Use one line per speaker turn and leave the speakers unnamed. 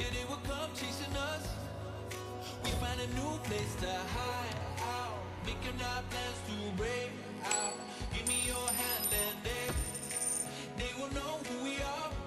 Yeah, they will come chasing us. We find a new place to hide out. Making our plans to break out. Give me your hand and they, they will know who we are.